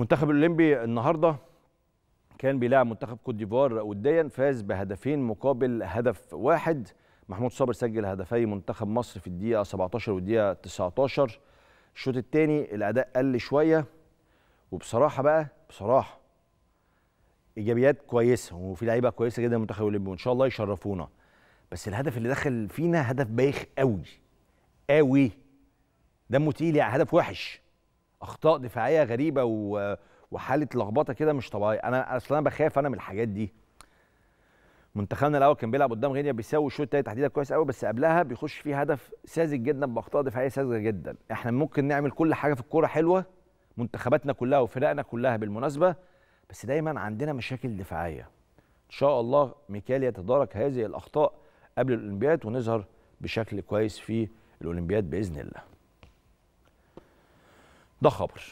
المنتخب الاولمبي النهارده كان بيلاعب منتخب كوت ديفوار وديا فاز بهدفين مقابل هدف واحد. محمود صابر سجل هدفي منتخب مصر في الدقيقة 17 والدقيقة 19 الشوط الثاني الأداء قل شوية. وبصراحة بقى بصراحة إيجابيات كويسة وفي لعيبة كويسة جدا المنتخب الاولمبي وإن شاء الله يشرفونا. بس الهدف اللي دخل فينا هدف بايخ قوي قوي. دمه تقيل يعني هدف وحش. أخطاء دفاعية غريبة. وحالة لخبطة كده مش طبيعية. أنا أصلا أنا بخاف أنا من الحاجات دي. منتخبنا الأول كان بيلعب قدام غينيا بيساوي الشوط التاني تحديدا كويس قوي بس قبلها بيخش فيه هدف ساذج جدا بأخطاء دفاعية ساذجة جدا. إحنا ممكن نعمل كل حاجة في الكورة حلوة منتخباتنا كلها وفرقنا كلها بالمناسبة بس دايما عندنا مشاكل دفاعية. إن شاء الله ميكال يتدارك هذه الأخطاء قبل الأولمبياد ونظهر بشكل كويس في الأولمبياد بإذن الله. daggabbers.